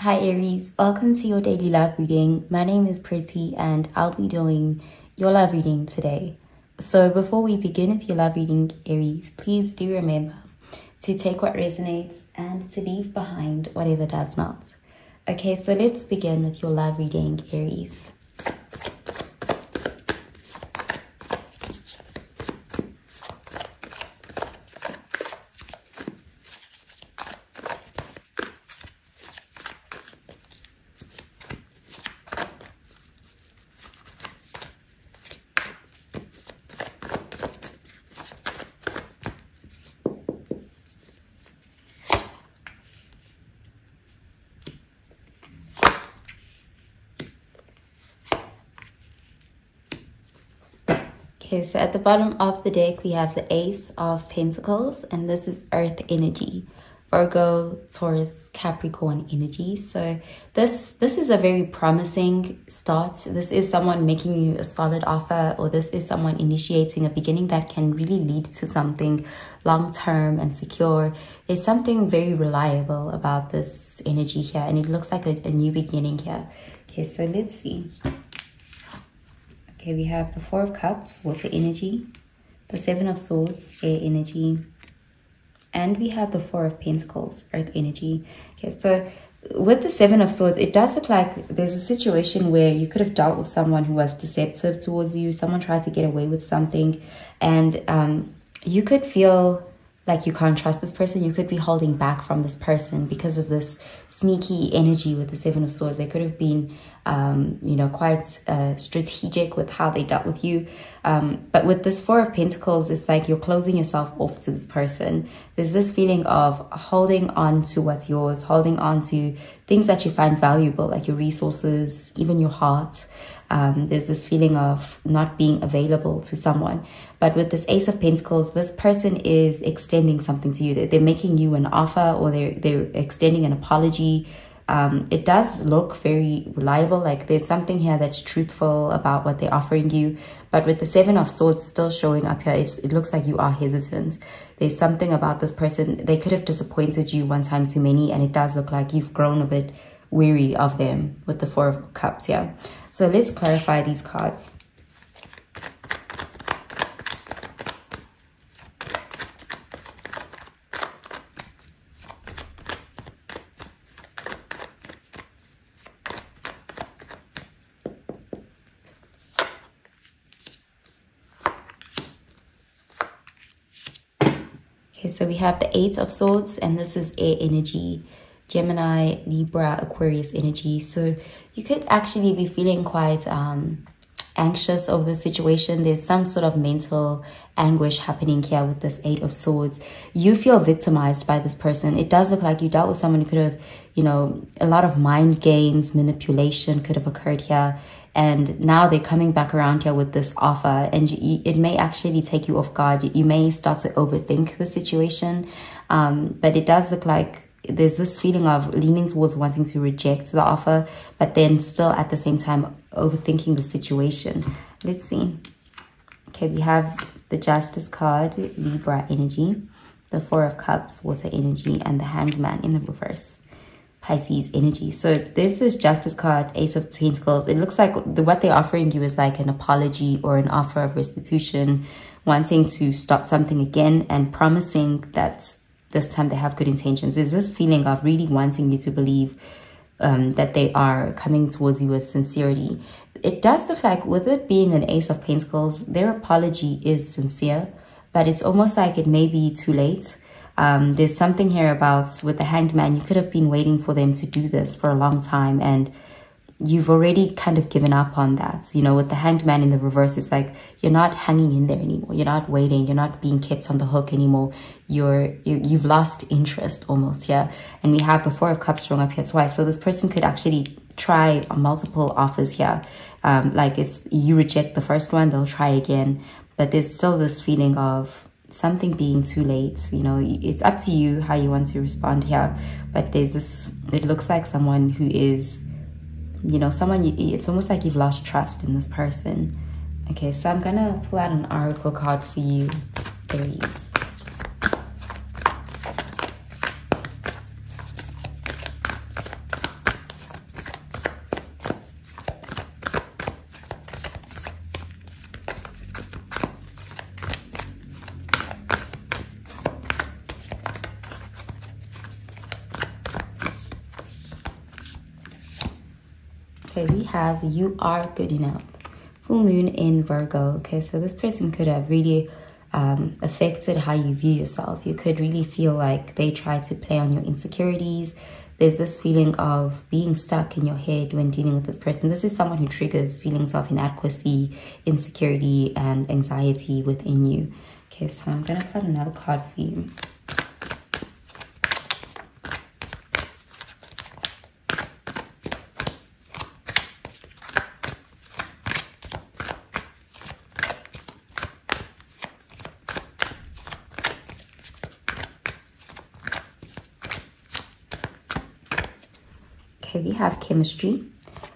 Hi Aries, welcome to your daily love reading. My name is Pretty and I'll be doing your love reading today. So before we begin with your love reading, Aries, please do remember to take what resonates and to leave behind whatever does not. Okay, so let's begin with your love reading, Aries. Okay, so at the bottom of the deck, we have the Ace of Pentacles, and this is Earth energy. Virgo, Taurus, Capricorn energy. So this this is a very promising start. This is someone making you a solid offer or this is someone initiating a beginning that can really lead to something long term and secure. There's something very reliable about this energy here and it looks like a, a new beginning here. Okay, so let's see. Okay, we have the Four of Cups, water energy, the Seven of Swords, air energy, and we have the Four of Pentacles, earth energy. Okay, so with the Seven of Swords, it does look like there's a situation where you could have dealt with someone who was deceptive towards you, someone tried to get away with something, and um, you could feel like you can't trust this person. You could be holding back from this person because of this sneaky energy with the Seven of Swords. They could have been, um, you know, quite uh, strategic with how they dealt with you. Um, but with this Four of Pentacles, it's like you're closing yourself off to this person. There's this feeling of holding on to what's yours, holding on to things that you find valuable, like your resources, even your heart um, there's this feeling of not being available to someone. But with this Ace of Pentacles, this person is extending something to you. They're, they're making you an offer or they're, they're extending an apology. Um, it does look very reliable. Like there's something here that's truthful about what they're offering you. But with the Seven of Swords still showing up here, it looks like you are hesitant. There's something about this person. They could have disappointed you one time too many. And it does look like you've grown a bit weary of them with the Four of Cups here. So let's clarify these cards. Okay, so we have the Eight of Swords, and this is air energy. Gemini, Libra, Aquarius energy. So you could actually be feeling quite um, anxious over the situation. There's some sort of mental anguish happening here with this Eight of Swords. You feel victimized by this person. It does look like you dealt with someone who could have, you know, a lot of mind games, manipulation could have occurred here. And now they're coming back around here with this offer, and you, it may actually take you off guard. You may start to overthink the situation, um, but it does look like there's this feeling of leaning towards wanting to reject the offer, but then still at the same time overthinking the situation. Let's see. Okay, we have the Justice card, Libra energy, the Four of Cups, water energy, and the Hanged Man in the reverse. Pisces energy. So there's this Justice card, Ace of Pentacles. It looks like the, what they're offering you is like an apology or an offer of restitution, wanting to start something again and promising that this time they have good intentions. Is this feeling of really wanting you to believe um, that they are coming towards you with sincerity. It does look like with it being an ace of pentacles, their apology is sincere, but it's almost like it may be too late. Um, there's something here about with the hanged man, you could have been waiting for them to do this for a long time and you've already kind of given up on that. You know, with the hanged man in the reverse, it's like you're not hanging in there anymore. You're not waiting. You're not being kept on the hook anymore. You're, you, you've lost interest almost here. And we have the four of cups strung up here twice. So this person could actually try multiple offers here. Um, like it's, you reject the first one, they'll try again. But there's still this feeling of something being too late. You know, it's up to you how you want to respond here. But there's this, it looks like someone who is, you know, someone, you, it's almost like you've lost trust in this person. Okay, so I'm gonna pull out an oracle card for you, Aries. Okay, we have you are good enough. Full moon in Virgo. Okay, so this person could have really um, affected how you view yourself. You could really feel like they try to play on your insecurities. There's this feeling of being stuck in your head when dealing with this person. This is someone who triggers feelings of inadequacy, insecurity, and anxiety within you. Okay, so I'm going to put another card for you. Okay, we have chemistry.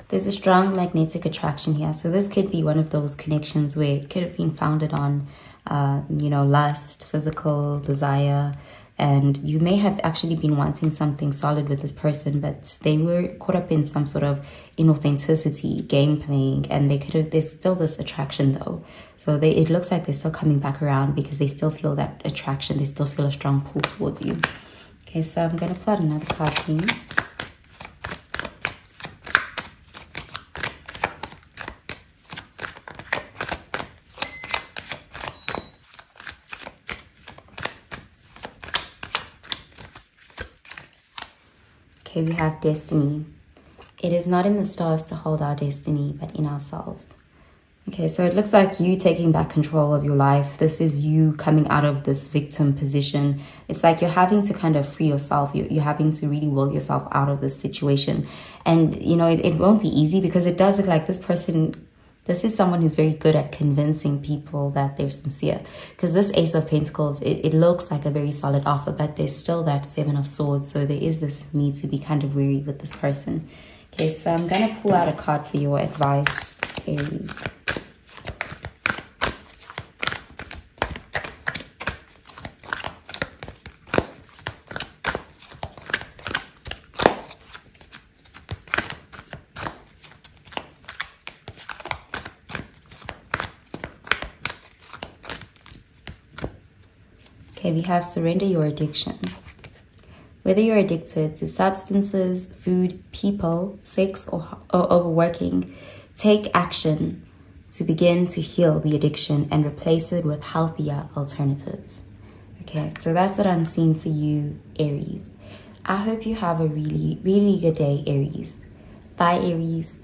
There's a strong magnetic attraction here. So this could be one of those connections where it could have been founded on, uh, you know, lust, physical desire, and you may have actually been wanting something solid with this person, but they were caught up in some sort of inauthenticity, game playing, and they could have, there's still this attraction though. So they, it looks like they're still coming back around because they still feel that attraction. They still feel a strong pull towards you. Okay, so I'm going to pull out another card here. We have destiny. It is not in the stars to hold our destiny, but in ourselves. Okay, so it looks like you taking back control of your life. This is you coming out of this victim position. It's like you're having to kind of free yourself. You're, you're having to really will yourself out of this situation. And, you know, it, it won't be easy because it does look like this person this is someone who's very good at convincing people that they're sincere. Because this Ace of Pentacles, it, it looks like a very solid offer, but there's still that Seven of Swords. So there is this need to be kind of weary with this person. Okay, so I'm going to pull out a card for your advice, Aries. Okay, we have surrender your addictions. Whether you're addicted to substances, food, people, sex, or, or overworking, take action to begin to heal the addiction and replace it with healthier alternatives. Okay, so that's what I'm seeing for you, Aries. I hope you have a really, really good day, Aries. Bye, Aries.